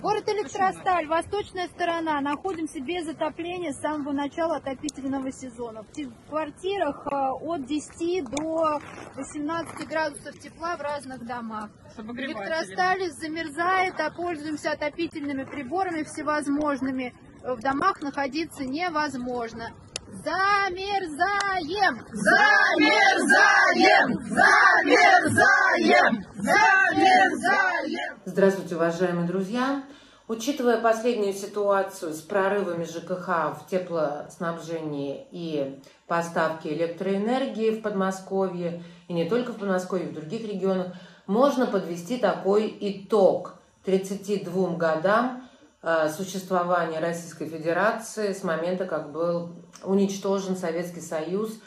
Город Электросталь, восточная сторона. Находимся без отопления с самого начала отопительного сезона. В квартирах э, от 10 до 18 градусов тепла в разных домах. Электросталь замерзает, а пользуемся отопительными приборами всевозможными. В домах находиться невозможно. Замерзаем! Замерзаем! Замерзаем! Замерзаем! Здравствуйте, уважаемые друзья! Учитывая последнюю ситуацию с прорывами ЖКХ в теплоснабжении и поставке электроэнергии в Подмосковье, и не только в Подмосковье, в других регионах, можно подвести такой итог 32 годам существования Российской Федерации с момента, как был уничтожен Советский Союз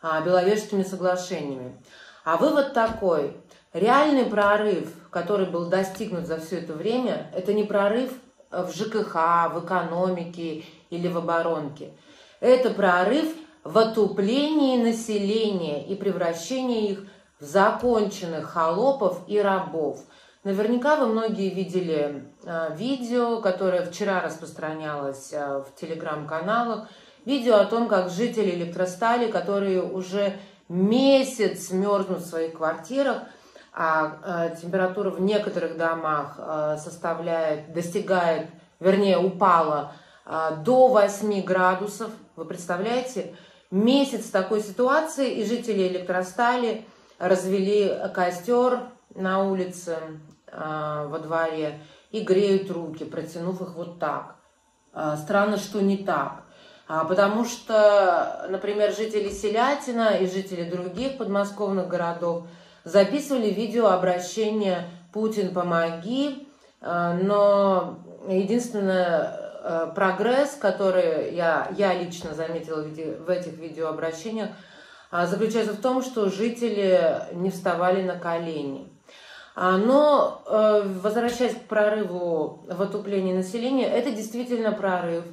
а, Беловежскими соглашениями. А вывод такой. Реальный прорыв, который был достигнут за все это время, это не прорыв в ЖКХ, в экономике или в оборонке. Это прорыв в отуплении населения и превращении их в законченных холопов и рабов – Наверняка вы многие видели э, видео, которое вчера распространялось э, в телеграм-каналах. Видео о том, как жители электростали, которые уже месяц мерзнут в своих квартирах, а э, температура в некоторых домах составляет, достигает, вернее, упала до 8 градусов. Вы представляете? Месяц такой ситуации, и жители электростали развели костер на улице, а, во дворе и греют руки, протянув их вот так. А, странно, что не так. А, потому что, например, жители Селятина и жители других подмосковных городов записывали видеообращение «Путин, помоги», но единственный прогресс, который я, я лично заметила в этих видеообращениях, заключается в том, что жители не вставали на колени. А, но, э, возвращаясь к прорыву в отуплении населения, это действительно прорыв.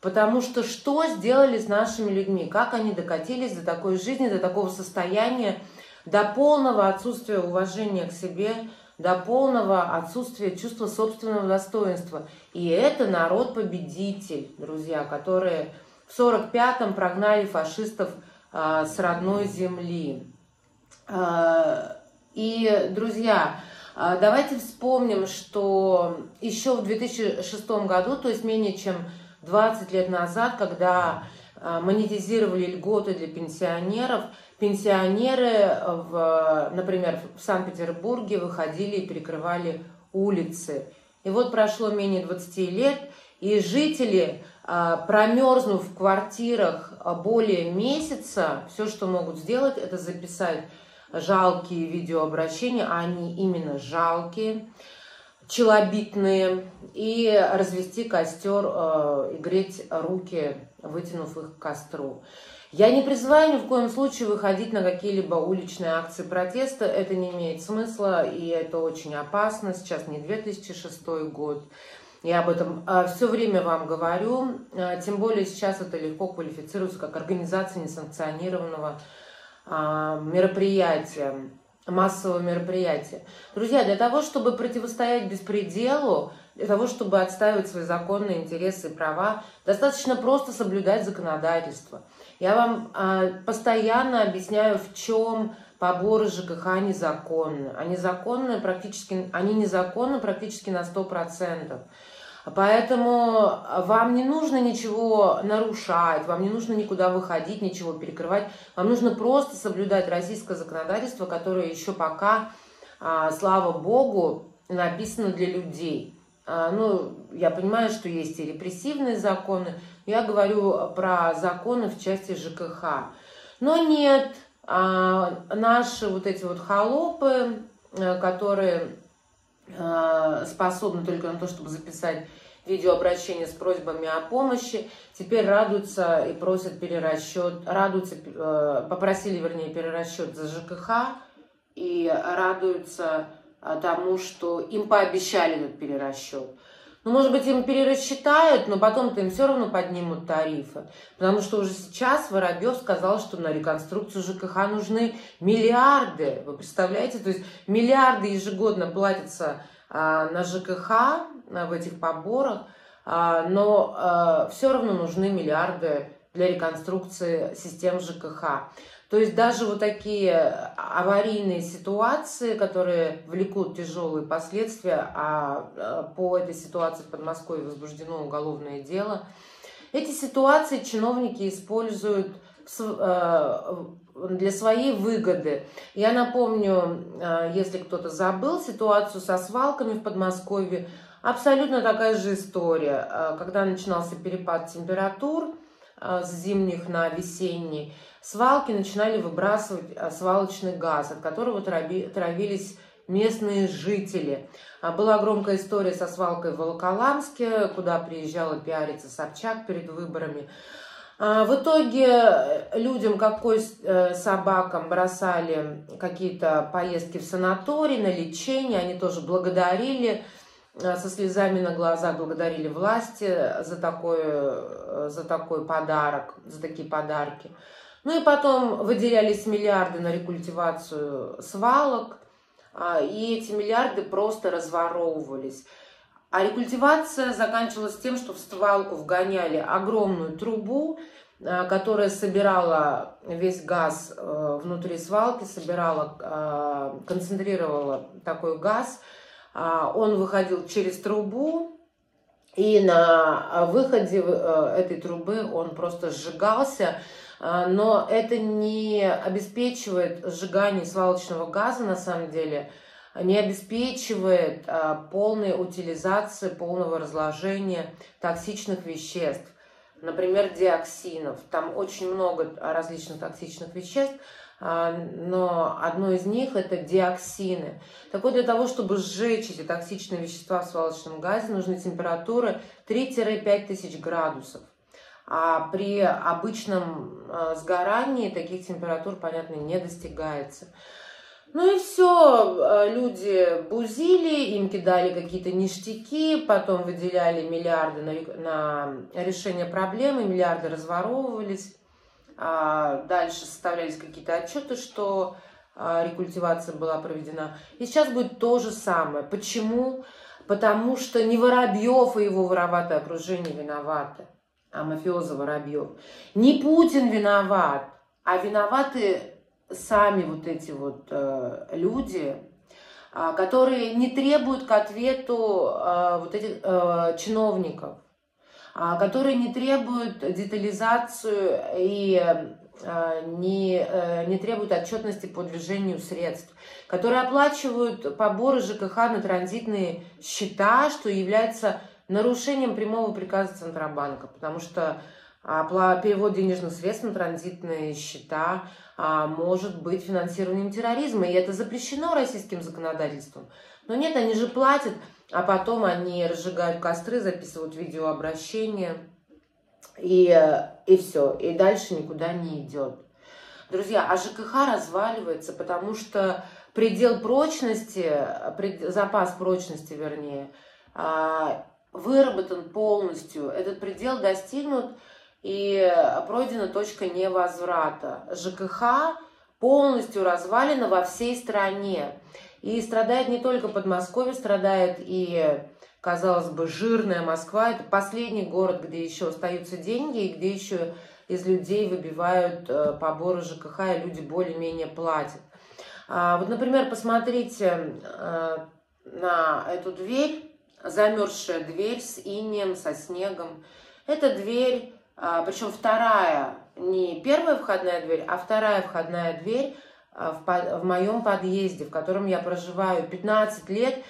Потому что что сделали с нашими людьми? Как они докатились до такой жизни, до такого состояния, до полного отсутствия уважения к себе, до полного отсутствия чувства собственного достоинства. И это народ-победитель, друзья, которые в 45-м прогнали фашистов а, с родной земли. А, и, друзья, а, давайте вспомним, что еще в 2006 году, то есть менее чем 20 лет назад, когда а, монетизировали льготы для пенсионеров, пенсионеры, в, например, в Санкт-Петербурге выходили и перекрывали улицы. И вот прошло менее 20 лет, и жители, а, промерзнув в квартирах более месяца, все, что могут сделать, это записать жалкие видеообращения, а они именно жалкие, челобитные, и развести костер э, и греть руки, вытянув их к костру. Я не призываю ни в коем случае выходить на какие-либо уличные акции протеста. Это не имеет смысла, и это очень опасно. Сейчас не 2006 год. Я об этом э, все время вам говорю. Э, тем более сейчас это легко квалифицируется как организация несанкционированного мероприятия, массового мероприятия. Друзья, для того, чтобы противостоять беспределу, для того, чтобы отстаивать свои законные интересы и права, достаточно просто соблюдать законодательство. Я вам э, постоянно объясняю, в чем поборы ЖКХ незаконны. Они законны практически, они незаконны практически на 100%. Поэтому вам не нужно ничего нарушать, вам не нужно никуда выходить, ничего перекрывать. Вам нужно просто соблюдать российское законодательство, которое еще пока, а, слава богу, написано для людей. А, ну, я понимаю, что есть и репрессивные законы, я говорю про законы в части ЖКХ. Но нет, а, наши вот эти вот холопы, э, которые способны только на то, чтобы записать видеообращение с просьбами о помощи, теперь радуются и просят перерасчет, радуются, э, попросили, вернее, перерасчет за ЖКХ и радуются э, тому, что им пообещали этот перерасчет. Ну, может быть, им перерасчитают, но потом-то им все равно поднимут тарифы. Потому что уже сейчас Воробьев сказал, что на реконструкцию ЖКХ нужны миллиарды. Вы представляете? То есть миллиарды ежегодно платятся на ЖКХ в этих поборах, но все равно нужны миллиарды для реконструкции систем ЖКХ. То есть даже вот такие аварийные ситуации, которые влекут тяжелые последствия, а по этой ситуации в Подмосковье возбуждено уголовное дело, эти ситуации чиновники используют для своей выгоды. Я напомню, э, если кто-то забыл, ситуацию со свалками в Подмосковье. Абсолютно такая же история. Э, когда начинался перепад температур с зимних на весенний, свалки начинали выбрасывать свалочный газ, от которого травились местные жители. А была громкая история со свалкой в Волоколамске, куда приезжала пиариться Собчак перед выборами. А в итоге людям, какой э, собакам бросали какие-то поездки в санаторий, на лечение, они тоже благодарили, э, со слезами на глазах благодарили власти за такой, э, за такой подарок, за такие подарки. Ну и потом выделялись миллиарды на рекультивацию свалок, а, и эти миллиарды просто разворовывались. А рекультивация заканчивалась тем, что в свалку вгоняли огромную трубу, а, которая собирала весь газ э, внутри свалки, собирала, а, концентрировала такой газ. Он выходил через трубу, и на выходе э, этой трубы он просто сжигался. А, но это не обеспечивает сжигание свалочного газа на самом деле, не обеспечивает а, полной утилизации, полного разложения токсичных веществ, например, диоксинов. Там очень много различных токсичных веществ, а, но одно из них это диоксины. Так вот, для того, чтобы сжечь эти токсичные вещества в свалочном газе, нужны температуры 3-5 тысяч градусов. А при обычном сгорании таких температур, понятно, не достигается. Ну и все, э, люди бузили, им кидали какие-то ништяки, потом выделяли миллиарды на, на решение проблемы, миллиарды разворовывались. А дальше составлялись какие-то отчеты, что а, рекультивация была проведена. И сейчас будет то же самое. Почему? Потому что не Воробьев и его вороватое окружение виноваты а мафиоза Воробьев. Не Путин виноват, а виноваты сами вот эти вот э, люди, э, которые не требуют к ответу э, вот этих э, чиновников, э, которые не требуют детализацию и э, не, э, не требуют отчетности по движению средств, которые оплачивают поборы ЖКХ на транзитные счета, что является нарушением прямого приказа Центробанка, потому что перевод денежных средств на транзитные счета а, может быть финансированием терроризма, и это запрещено российским законодательством. Но нет, они же платят, а потом они разжигают костры, записывают видеообращения, и, и все, и дальше никуда не идет. Друзья, а ЖКХ разваливается, потому что предел прочности, запас прочности, вернее, а, выработан полностью, этот предел достигнут и пройдена точка невозврата. ЖКХ полностью развалено во всей стране. И страдает не только Подмосковье, страдает и, казалось бы, жирная Москва. Это последний город, где еще остаются деньги и где еще из людей выбивают э, поборы ЖКХ, и люди более-менее платят. А, вот, например, посмотрите э, на эту дверь замерзшая дверь с инеем, со снегом. Это дверь, причем вторая, не первая входная дверь, а вторая входная дверь а, в, в моем подъезде, в котором я проживаю 15 лет.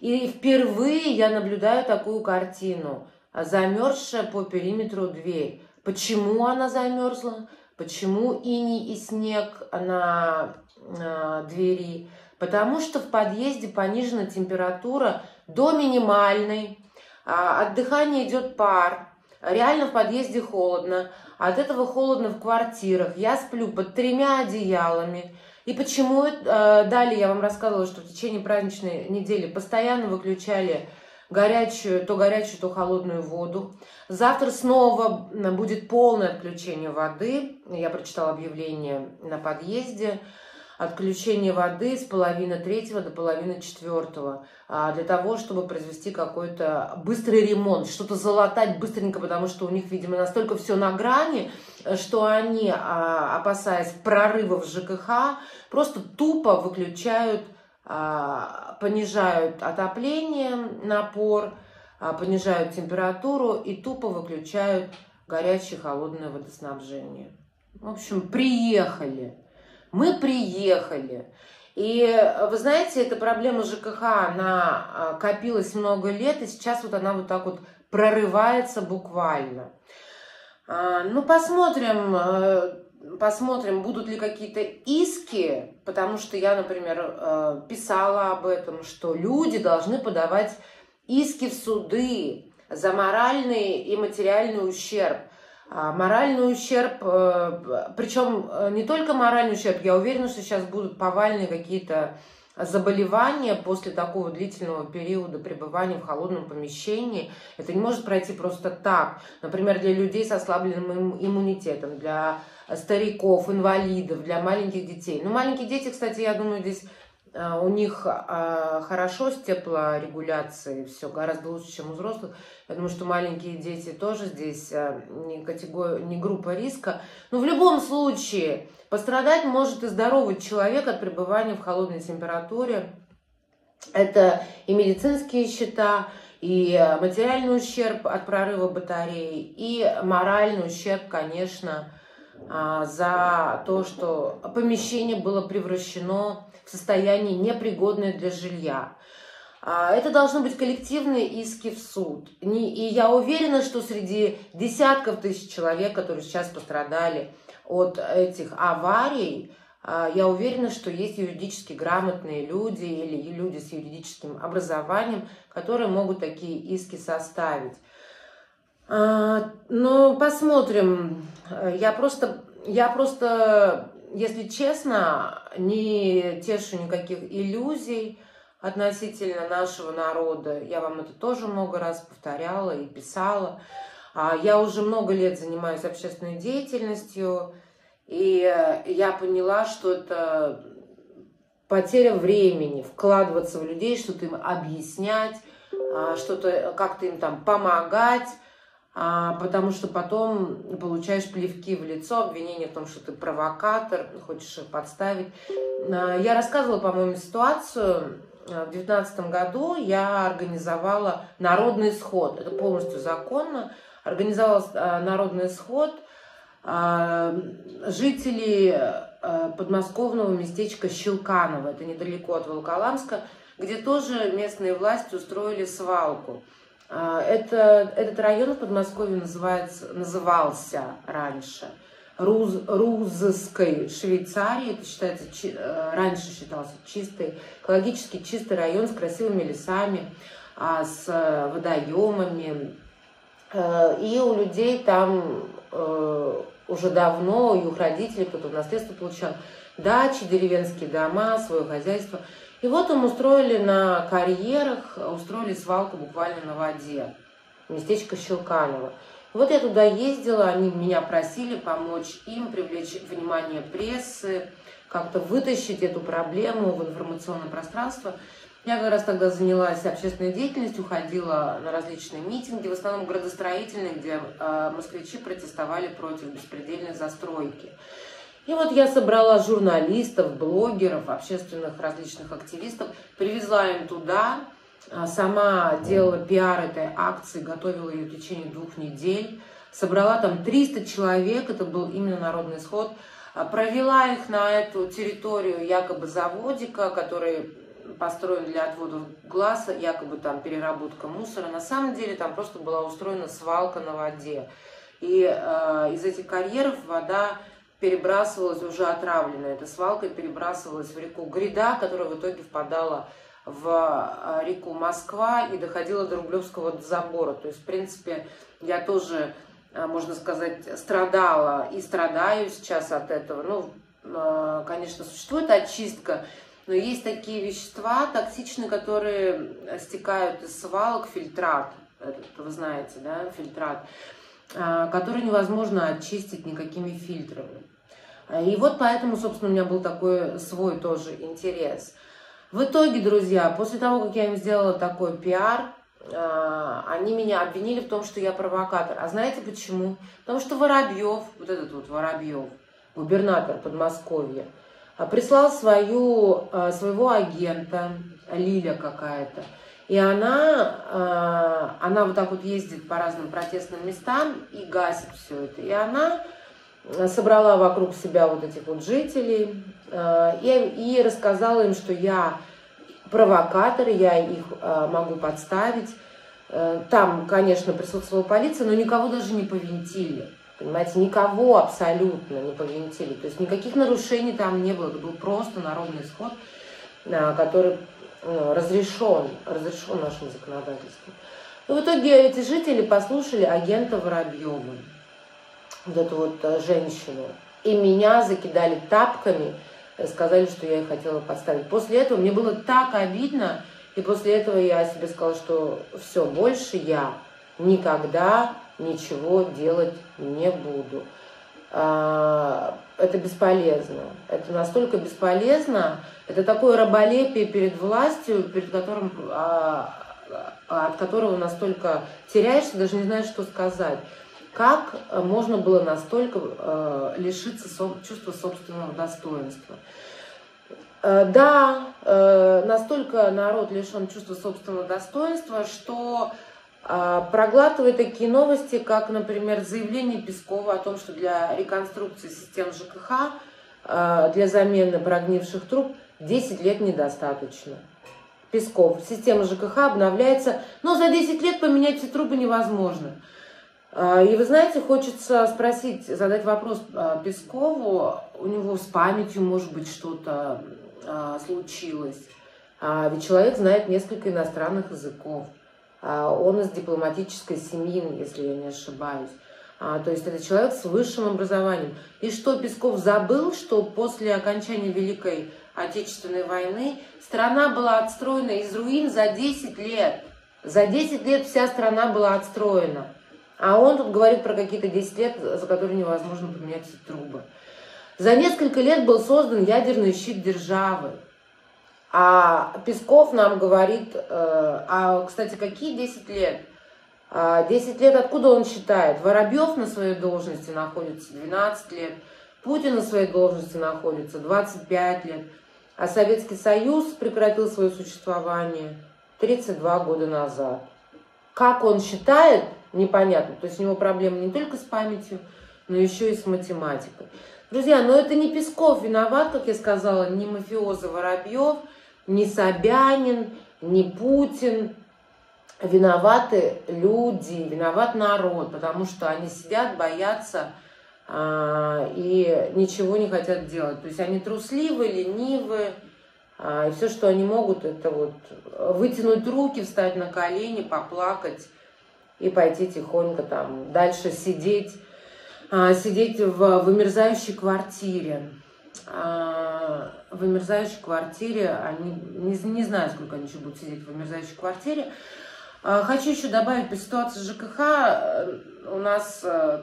И впервые я наблюдаю такую картину. Замерзшая по периметру дверь. Почему она замерзла? Почему иней и снег на, на двери? Потому что в подъезде понижена температура до минимальной, а, от дыхания идет пар, реально в подъезде холодно, от этого холодно в квартирах, я сплю под тремя одеялами. И почему, э, далее я вам рассказывала, что в течение праздничной недели постоянно выключали горячую, то горячую, то холодную воду. Завтра снова будет полное отключение воды. Я прочитала объявление на подъезде. Отключение воды с половины третьего до половины четвертого а, для того, чтобы произвести какой-то быстрый ремонт, что-то залатать быстренько, потому что у них, видимо, настолько все на грани, что они, а, опасаясь прорывов ЖКХ, просто тупо выключают, а, понижают отопление, напор, понижают температуру и тупо выключают горячее холодное водоснабжение. В общем, приехали. Мы приехали. И вы знаете, эта проблема ЖКХ, она а, копилась много лет, и сейчас вот она вот так вот прорывается буквально. А, ну, посмотрим, э, посмотрим, будут ли какие-то иски, потому что я, например, э, писала об этом, что люди должны подавать иски в суды за моральный и материальный ущерб. А, моральный ущерб, э, причем э, не только моральный ущерб, я уверена, что сейчас будут повальные какие-то заболевания после такого длительного периода пребывания в холодном помещении. Это не может пройти просто так. Например, для людей с ослабленным иммунитетом, для стариков, инвалидов, для маленьких детей. Ну, маленькие дети, кстати, я думаю, здесь у них а, хорошо с теплорегуляцией, все гораздо лучше, чем у взрослых. Я думаю, что маленькие дети тоже здесь а, не, категория, не группа риска. Но в любом случае пострадать может и здоровый человек от пребывания в холодной температуре. Это и медицинские счета, и материальный ущерб от прорыва батареи, и моральный ущерб, конечно, за то, что помещение было превращено в состоянии непригодное для жилья. А, это должны быть коллективные иски в суд. И я уверена, что среди десятков тысяч человек, которые сейчас пострадали от этих аварий, а, я уверена, что есть юридически грамотные люди или люди с юридическим образованием, которые могут такие иски составить. А, но посмотрим. Я просто, я просто если честно, не тешу никаких иллюзий относительно нашего народа. Я вам это тоже много раз повторяла и писала. А я уже много лет занимаюсь общественной деятельностью, и я поняла, что это потеря времени, вкладываться в людей, что-то им объяснять, а, что-то как-то им там помогать, потому что потом получаешь плевки в лицо, обвинение в том, что ты провокатор, хочешь их подставить. А, я рассказывала, по-моему, ситуацию. А, в девятнадцатом году я организовала народный сход. Это полностью законно. Организовала народный сход жителей подмосковного местечка Щелканово, это недалеко от Волоколамска, где тоже местные власти устроили свалку. А, это, этот район в Подмосковье называется, назывался раньше Руз, Рузской Швейцарии. Это считается, э, раньше считался чистый, экологически чистый район с красивыми лесами, а, с водоемами. Э, и у людей там э, уже давно, и их родителей, кто-то в наследство получал, дачи, деревенские дома, свое хозяйство – и вот им устроили на карьерах, устроили свалку буквально на воде, местечко Щелканово. Вот я туда ездила, они меня просили помочь им, привлечь внимание прессы, как-то вытащить эту проблему в информационное пространство. Я как раз тогда занялась общественной деятельностью, ходила на различные митинги, в основном градостроительные, где э, москвичи протестовали против беспредельной застройки. И вот я собрала журналистов, блогеров, общественных различных активистов, привезла им туда, а, сама делала пиар этой акции, готовила ее в течение двух недель, собрала там 300 человек, это был именно народный сход, а, провела их на эту территорию якобы заводика, который построен для отвода глаз, якобы там переработка мусора. На самом деле там просто была устроена свалка на воде. И э, из этих карьеров вода перебрасывалась уже отравленная эта свалка, перебрасывалась в реку Гряда, которая в итоге впадала в а, реку Москва и доходила до Рублевского забора. То есть, в принципе, я тоже, а, можно сказать, страдала и страдаю сейчас от этого. Ну, а, конечно, существует очистка, но есть такие вещества токсичные, которые стекают из свалок, фильтрат, это вы знаете, да, фильтрат, который невозможно очистить никакими фильтрами. И вот поэтому, собственно, у меня был такой свой тоже интерес. В итоге, друзья, после того, как я им сделала такой пиар, а, они меня обвинили в том, что я провокатор. А знаете почему? Потому что Воробьев, вот этот вот Воробьев, губернатор Подмосковья, а, прислал свою, своего агента, Лиля какая-то, и она, она вот так вот ездит по разным протестным местам и гасит все это. И она собрала вокруг себя вот этих вот жителей и, и рассказала им, что я провокаторы, я их э, могу подставить. Э, там, конечно, присутствовала полиция, но никого даже не повинтили. Понимаете, никого абсолютно не повинтили. То есть никаких нарушений там не было. Это был просто народный сход, э, который э, разрешен, разрешен нашим законодательством. И в итоге эти жители послушали агента Воробьева, вот эту вот э, женщину, и меня закидали тапками – сказали, что я их хотела подставить. После этого мне было так обидно, и после этого я себе сказала, что все, больше я никогда ничего делать не буду. А, это бесполезно. Это настолько бесполезно. Это такое раболепие перед властью, перед которым, а, а, от которого настолько теряешься, даже не знаешь, что сказать. Как можно было настолько э, лишиться со, чувства собственного достоинства? Э, да, э, настолько народ лишен чувства собственного достоинства, что э, проглатывает такие новости, как, например, заявление Пескова о том, что для реконструкции систем ЖКХ, э, для замены прогнивших труб 10 лет недостаточно. Песков. Система ЖКХ обновляется, но за 10 лет поменять все трубы невозможно. А, и вы знаете, хочется спросить, задать вопрос а, Пескову, у него с памятью, может быть, что-то а, случилось. Ведь человек знает несколько иностранных языков. Он из дипломатической семьи, если я не ошибаюсь. То есть это человек с высшим образованием. И что Песков забыл, что после окончания Великой Отечественной войны страна была отстроена из руин за 10 лет. За 10 лет вся страна была отстроена. А он тут говорит про какие-то 10 лет, за которые невозможно поменять все трубы. За несколько лет был создан ядерный щит державы. А Песков нам говорит, э, а, кстати, какие 10 лет? 10 а, лет откуда он считает? Воробьев на своей должности находится 12 лет, Путин на своей должности находится 25 лет, а Советский Союз прекратил свое существование 32 года назад. Как он считает, непонятно. То есть у него проблемы не только с памятью, но еще и с математикой. Друзья, но это не Песков виноват, как я сказала, не мафиоза Воробьев, не Собянин, не Путин. Виноваты люди, виноват народ, потому что они сидят, боятся а, и ничего не хотят делать. То есть они трусливы, ленивы, а, и все, что они могут, это вот вытянуть руки, встать на колени, поплакать и пойти тихонько там дальше сидеть, а, сидеть в вымерзающей квартире. А, в вымерзающей квартире, они, не, не знаю, сколько они еще будут сидеть в вымерзающей квартире. А, хочу еще добавить по ситуации ЖКХ, у нас э,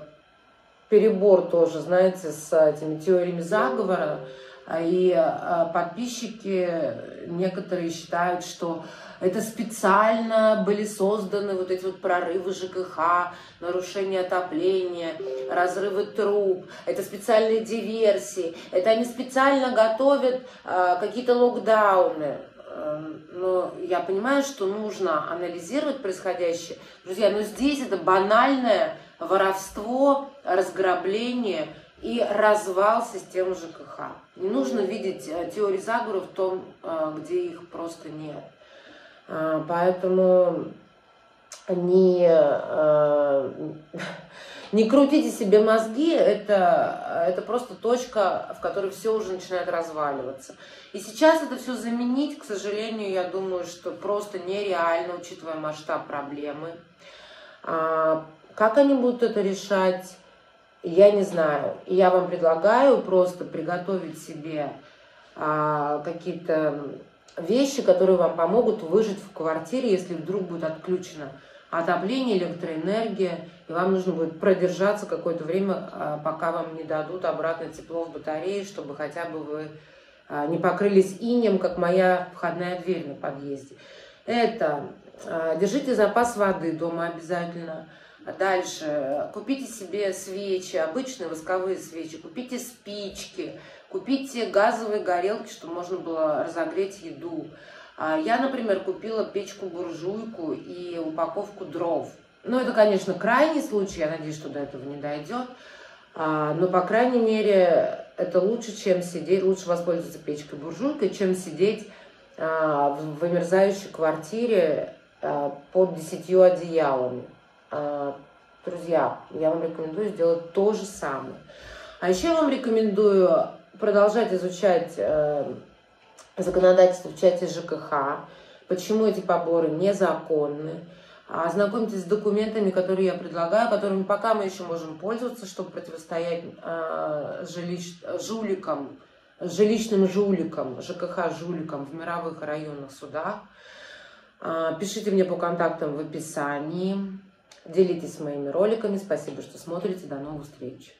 перебор тоже, знаете, с этими теориями заговора, и подписчики некоторые считают, что это специально были созданы вот эти вот прорывы ЖКХ, нарушение отопления, разрывы труб. Это специальные диверсии. Это они специально готовят э, какие-то локдауны. Эм, но я понимаю, что нужно анализировать происходящее. Друзья, но здесь это банальное воровство, разграбление и развал системы ЖКХ. Не нужно видеть э, теории заговора в том, э, где их просто нет. А, поэтому не, не крутите себе мозги, это, это просто точка, в которой все уже начинает разваливаться. И сейчас это все заменить, к сожалению, я думаю, что просто нереально, учитывая масштаб проблемы. А, как они будут это решать, я не знаю. Я вам предлагаю просто приготовить себе какие-то вещи, которые вам помогут выжить в квартире, если вдруг будет отключено отопление, электроэнергия, и вам нужно будет продержаться какое-то время, а, пока вам не дадут обратно тепло в батарее, чтобы хотя бы вы а, не покрылись инем, как моя входная дверь на подъезде. Это а, держите запас воды дома обязательно. Дальше купите себе свечи, обычные восковые свечи, купите спички, купите газовые горелки, чтобы можно было разогреть еду. Я, например, купила печку-буржуйку и упаковку дров. Ну, это, конечно, крайний случай, я надеюсь, что до этого не дойдет. А, но, по крайней мере, это лучше, чем сидеть, лучше воспользоваться печкой-буржуйкой, чем сидеть а, в вымерзающей квартире а, под десятью одеялами. Друзья, я вам рекомендую сделать то же самое. А еще я вам рекомендую продолжать изучать э, законодательство в чате ЖКХ, почему эти поборы незаконны, Ознакомьтесь с документами, которые я предлагаю, которыми пока мы еще можем пользоваться, чтобы противостоять э, жилищ, жуликам, жилищным жуликам, ЖКХ жуликам в мировых районных судах. Э, пишите мне по контактам в описании. Делитесь моими роликами. Спасибо, что смотрите. До новых встреч.